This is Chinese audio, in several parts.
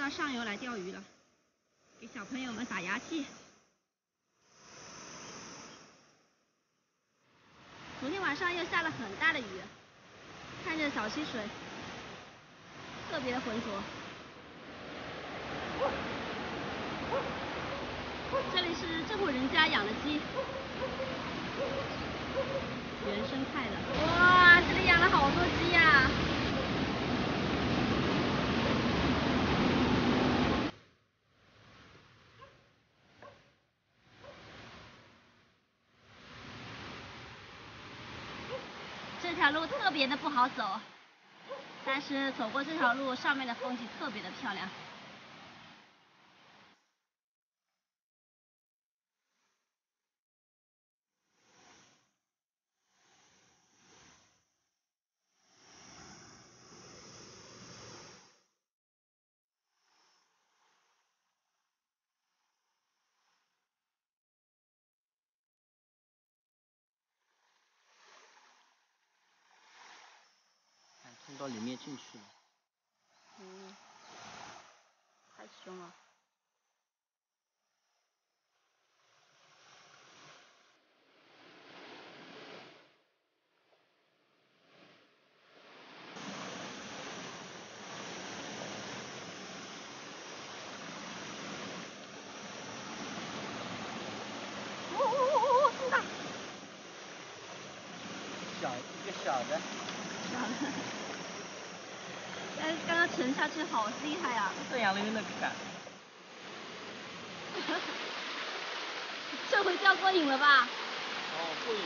到上游来钓鱼了，给小朋友们打牙祭。昨天晚上又下了很大的雨，看着小溪水特别的浑浊。这里是这户人家养的鸡，原生态的。哇，这里养了好多鸡呀！这这条路特别的不好走，但是走过这条路，上面的风景特别的漂亮。冲到里面进去了。嗯，太凶了。小一个小的，哎，刚刚沉下去好厉害呀、这样的那个感。这回钓过瘾了吧？哦，过瘾。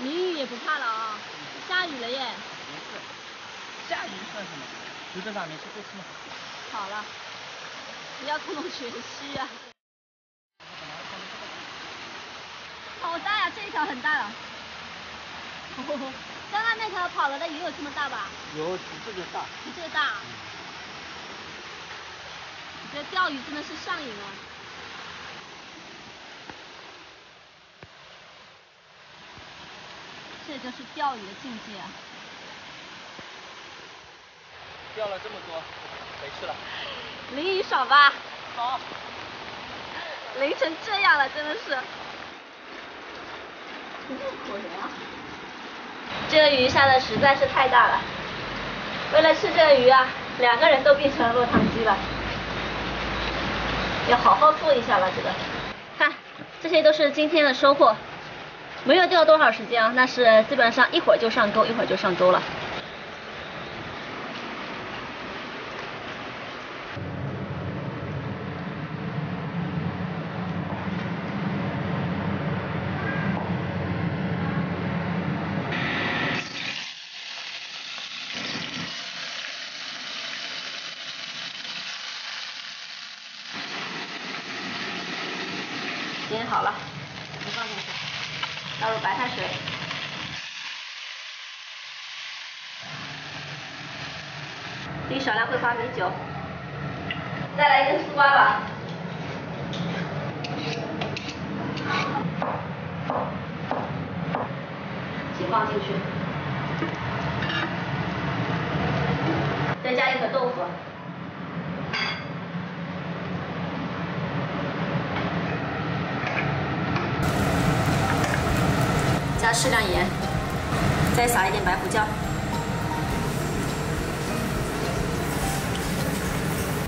淋雨也不怕了啊、下雨了耶！没事，下雨算什么？留在哪面去不吃吗？好了，不要这么全虚啊！好大呀，这一条很大了。哦，刚刚那条跑了的也有这么大吧？有比这个大。比这个大。我觉得钓鱼真的是上瘾啊！这就是钓鱼的境界啊！钓了这么多，没事了。淋雨爽吧？好。淋成这样了，真的是。这这个鱼下的实在是太大了，为了吃这个鱼啊，两个人都变成了落汤鸡了。要好好做一下了，这个。看，这些都是今天的收获，没有钓多少时间啊，那是基本上一会儿就上钩，一会儿就上钩了。煎好了，放进去，倒入白开水，滴少量桂花米酒，再来一根丝瓜吧。一起放进去，再加一盒豆腐。适量盐，再撒一点白胡椒。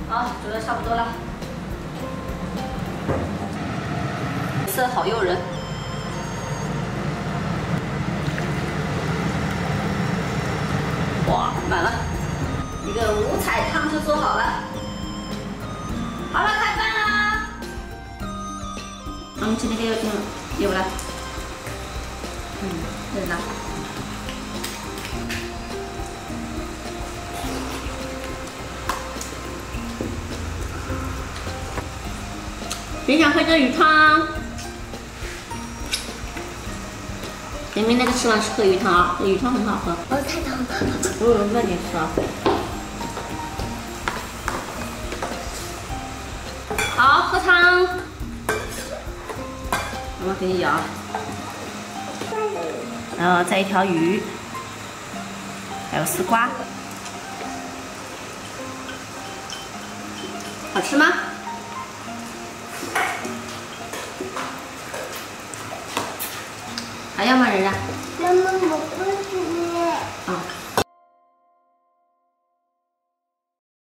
好，煮的差不多了，色好诱人。哇，满了，一个五彩汤就做好了。好了，开饭啦！我们今天就有有了。谁想喝这鱼汤？前面那个吃完是喝鱼汤啊，这鱼汤很好喝。哦，太烫了。嗯，慢点吃啊。好，喝汤。妈妈给你舀。然后再一条鱼，还有丝瓜。好吃吗？要吗，人家？妈妈，我困死了。